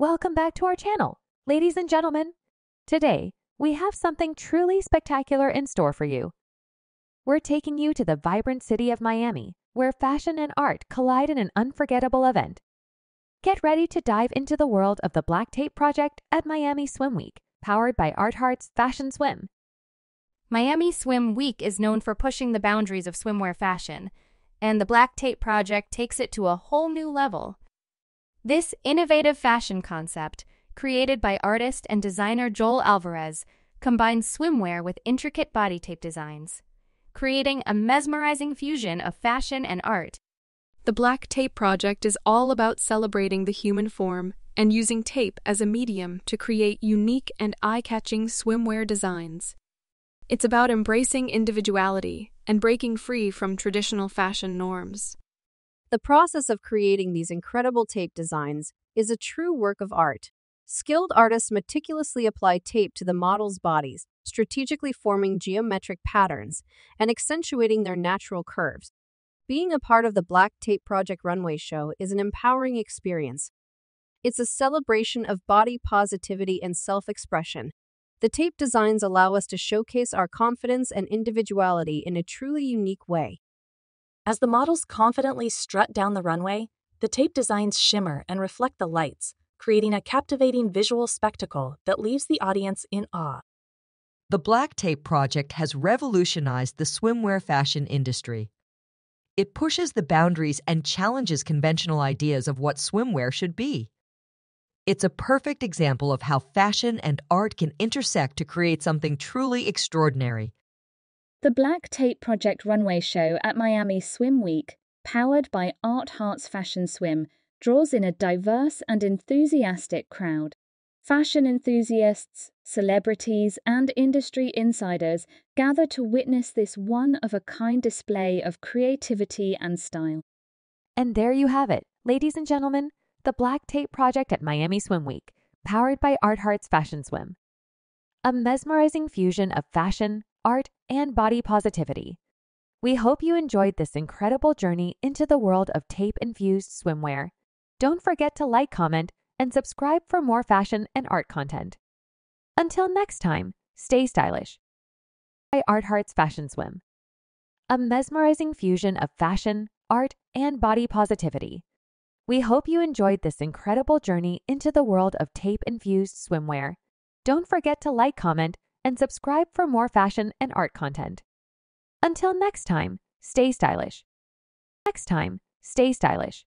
Welcome back to our channel, ladies and gentlemen. Today, we have something truly spectacular in store for you. We're taking you to the vibrant city of Miami, where fashion and art collide in an unforgettable event. Get ready to dive into the world of the Black Tape Project at Miami Swim Week, powered by Art Hearts Fashion Swim. Miami Swim Week is known for pushing the boundaries of swimwear fashion, and the Black Tape Project takes it to a whole new level. This innovative fashion concept, created by artist and designer Joel Alvarez, combines swimwear with intricate body tape designs, creating a mesmerizing fusion of fashion and art. The Black Tape Project is all about celebrating the human form and using tape as a medium to create unique and eye catching swimwear designs. It's about embracing individuality and breaking free from traditional fashion norms. The process of creating these incredible tape designs is a true work of art. Skilled artists meticulously apply tape to the models' bodies, strategically forming geometric patterns and accentuating their natural curves. Being a part of the Black Tape Project Runway Show is an empowering experience. It's a celebration of body positivity and self expression. The tape designs allow us to showcase our confidence and individuality in a truly unique way. As the models confidently strut down the runway, the tape designs shimmer and reflect the lights, creating a captivating visual spectacle that leaves the audience in awe. The Black Tape Project has revolutionized the swimwear fashion industry. It pushes the boundaries and challenges conventional ideas of what swimwear should be. It's a perfect example of how fashion and art can intersect to create something truly extraordinary. The Black Tape Project Runway Show at Miami Swim Week, powered by Art Hearts Fashion Swim, draws in a diverse and enthusiastic crowd. Fashion enthusiasts, celebrities, and industry insiders gather to witness this one of a kind display of creativity and style. And there you have it, ladies and gentlemen, the Black Tape Project at Miami Swim Week, powered by Art Hearts Fashion Swim. A mesmerizing fusion of fashion, art, and body positivity. We hope you enjoyed this incredible journey into the world of tape infused swimwear. Don't forget to like, comment, and subscribe for more fashion and art content. Until next time, stay stylish. By Art Hearts Fashion Swim. A mesmerizing fusion of fashion, art, and body positivity. We hope you enjoyed this incredible journey into the world of tape infused swimwear. Don't forget to like, comment, and subscribe for more fashion and art content. Until next time, stay stylish. Next time, stay stylish.